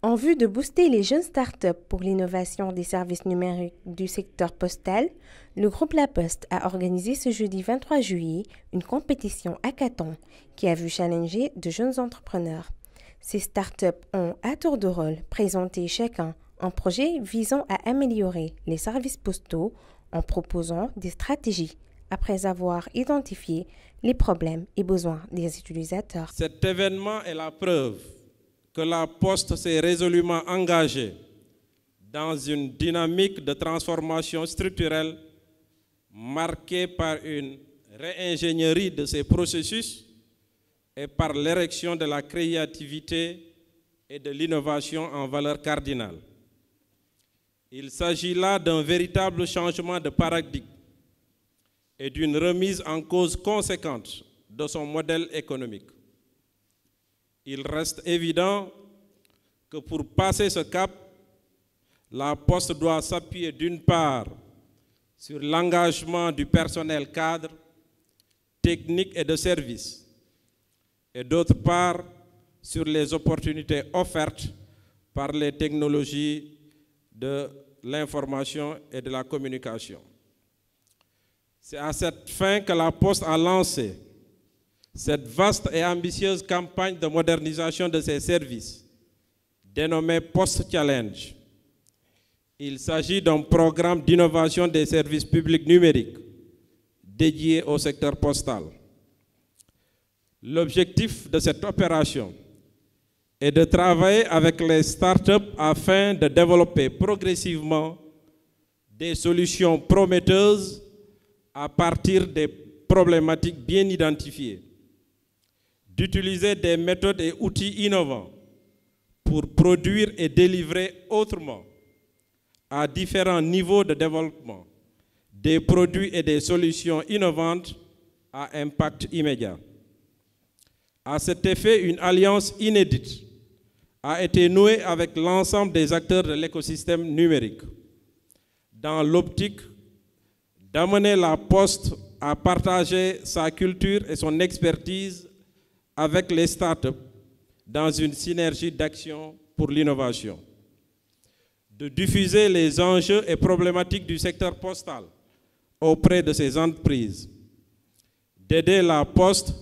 En vue de booster les jeunes startups pour l'innovation des services numériques du secteur postal, le groupe La Poste a organisé ce jeudi 23 juillet une compétition hackathon qui a vu challenger de jeunes entrepreneurs. Ces startups ont, à tour de rôle, présenté chacun un projet visant à améliorer les services postaux en proposant des stratégies après avoir identifié les problèmes et besoins des utilisateurs. Cet événement est la preuve que la Poste s'est résolument engagée dans une dynamique de transformation structurelle marquée par une réingénierie de ses processus et par l'érection de la créativité et de l'innovation en valeur cardinale. Il s'agit là d'un véritable changement de paradigme et d'une remise en cause conséquente de son modèle économique. Il reste évident que pour passer ce cap, la Poste doit s'appuyer d'une part sur l'engagement du personnel cadre, technique et de service, et d'autre part sur les opportunités offertes par les technologies de l'information et de la communication. C'est à cette fin que la Poste a lancé cette vaste et ambitieuse campagne de modernisation de ses services, dénommée Post Challenge. Il s'agit d'un programme d'innovation des services publics numériques dédié au secteur postal. L'objectif de cette opération est de travailler avec les startups afin de développer progressivement des solutions prometteuses à partir des problématiques bien identifiées, d'utiliser des méthodes et outils innovants pour produire et délivrer autrement, à différents niveaux de développement, des produits et des solutions innovantes à impact immédiat. À cet effet, une alliance inédite a été nouée avec l'ensemble des acteurs de l'écosystème numérique dans l'optique d'amener la Poste à partager sa culture et son expertise avec les startups dans une synergie d'action pour l'innovation, de diffuser les enjeux et problématiques du secteur postal auprès de ces entreprises, d'aider la Poste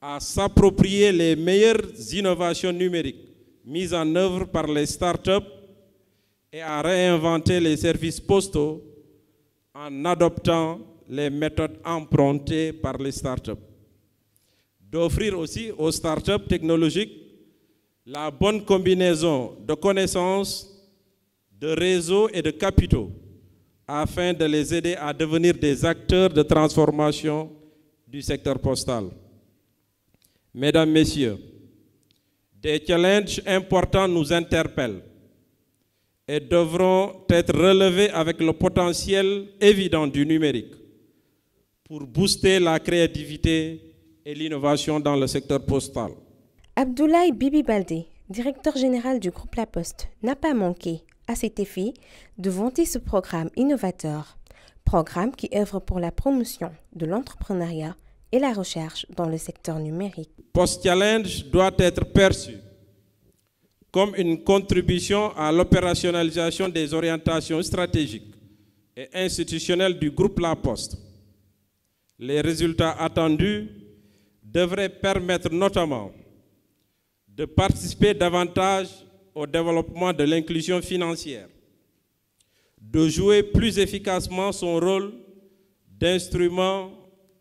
à s'approprier les meilleures innovations numériques mises en œuvre par les startups et à réinventer les services postaux en adoptant les méthodes empruntées par les startups. D'offrir aussi aux startups technologiques la bonne combinaison de connaissances, de réseaux et de capitaux afin de les aider à devenir des acteurs de transformation du secteur postal. Mesdames, Messieurs, des challenges importants nous interpellent et devront être relevés avec le potentiel évident du numérique pour booster la créativité et l'innovation dans le secteur postal. Abdoulaye Bibi Baldé, directeur général du groupe La Poste, n'a pas manqué, à cet effet, de vanter ce programme innovateur, programme qui œuvre pour la promotion de l'entrepreneuriat et la recherche dans le secteur numérique. Post Challenge doit être perçu comme une contribution à l'opérationnalisation des orientations stratégiques et institutionnelles du groupe La Poste. Les résultats attendus devraient permettre notamment de participer davantage au développement de l'inclusion financière, de jouer plus efficacement son rôle d'instrument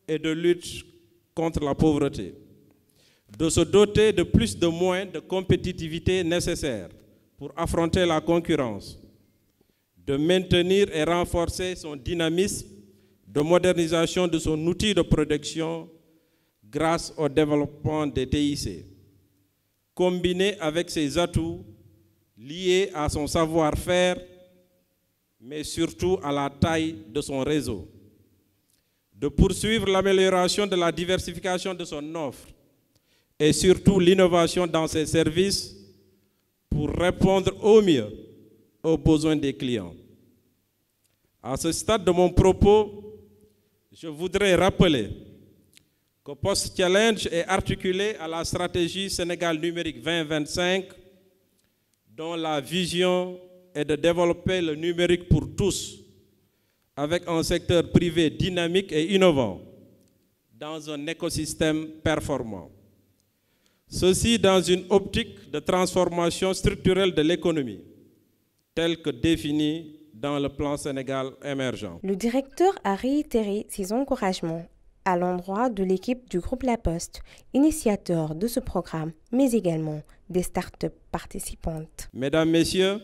et de lutte contre la pauvreté, de se doter de plus de moyens de compétitivité nécessaires pour affronter la concurrence, de maintenir et renforcer son dynamisme de modernisation de son outil de production grâce au développement des TIC, combiné avec ses atouts liés à son savoir-faire, mais surtout à la taille de son réseau. De poursuivre l'amélioration de la diversification de son offre et surtout l'innovation dans ses services pour répondre au mieux aux besoins des clients. À ce stade de mon propos, je voudrais rappeler que Post Challenge est articulé à la stratégie Sénégal numérique 2025, dont la vision est de développer le numérique pour tous, avec un secteur privé dynamique et innovant, dans un écosystème performant. Ceci dans une optique de transformation structurelle de l'économie, telle que définie dans le plan Sénégal émergent. Le directeur a réitéré ses encouragements à l'endroit de l'équipe du groupe La Poste, initiateur de ce programme, mais également des startups participantes. Mesdames, Messieurs,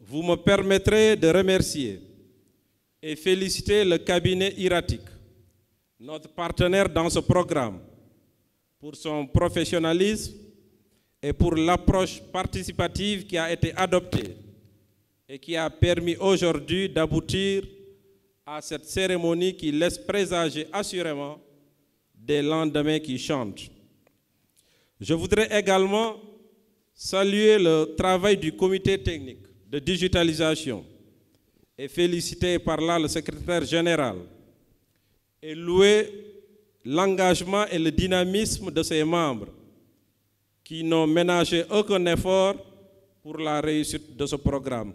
vous me permettrez de remercier et féliciter le cabinet Iratic, notre partenaire dans ce programme, pour son professionnalisme et pour l'approche participative qui a été adoptée et qui a permis aujourd'hui d'aboutir à cette cérémonie qui laisse présager assurément des lendemains qui chantent. Je voudrais également saluer le travail du comité technique de digitalisation et féliciter par là le secrétaire général et louer l'engagement et le dynamisme de ses membres qui n'ont ménagé aucun effort pour la réussite de ce programme.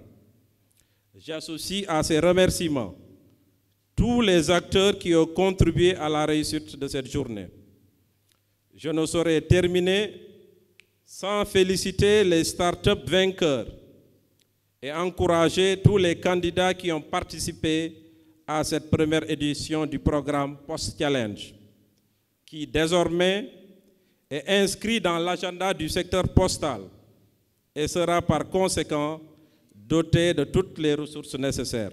J'associe à ces remerciements tous les acteurs qui ont contribué à la réussite de cette journée. Je ne saurais terminer sans féliciter les startups vainqueurs et encourager tous les candidats qui ont participé à cette première édition du programme Post Challenge, qui désormais est inscrit dans l'agenda du secteur postal et sera par conséquent doté de toutes les ressources nécessaires.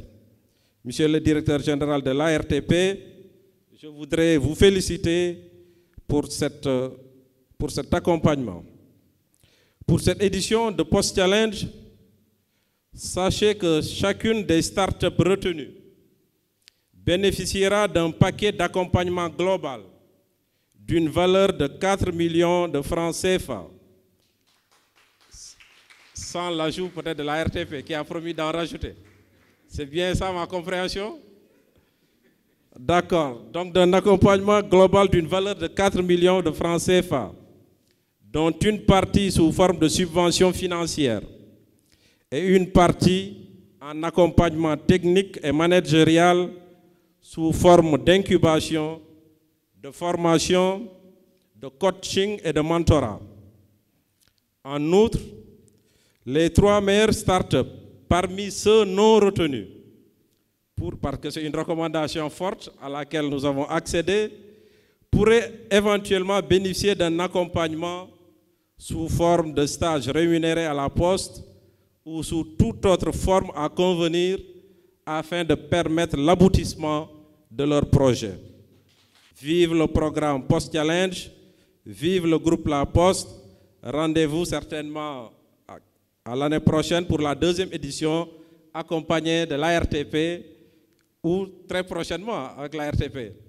Monsieur le directeur général de l'ARTP, je voudrais vous féliciter pour, cette, pour cet accompagnement. Pour cette édition de Post Challenge, sachez que chacune des startups retenues bénéficiera d'un paquet d'accompagnement global d'une valeur de 4 millions de francs CFA, sans l'ajout peut-être de la RTP qui a promis d'en rajouter. C'est bien ça ma compréhension? D'accord. Donc d'un accompagnement global d'une valeur de 4 millions de francs CFA, dont une partie sous forme de subvention financière et une partie en accompagnement technique et managérial sous forme d'incubation, de formation, de coaching et de mentorat. En outre, les trois meilleures startups parmi ceux non retenus, pour, parce que c'est une recommandation forte à laquelle nous avons accédé, pourraient éventuellement bénéficier d'un accompagnement sous forme de stage rémunéré à la poste ou sous toute autre forme à convenir afin de permettre l'aboutissement de leur projet. Vive le programme Post Challenge, vive le groupe La Poste. Rendez-vous certainement à l'année prochaine pour la deuxième édition, accompagnée de l'ARTP ou très prochainement avec l'ARTP.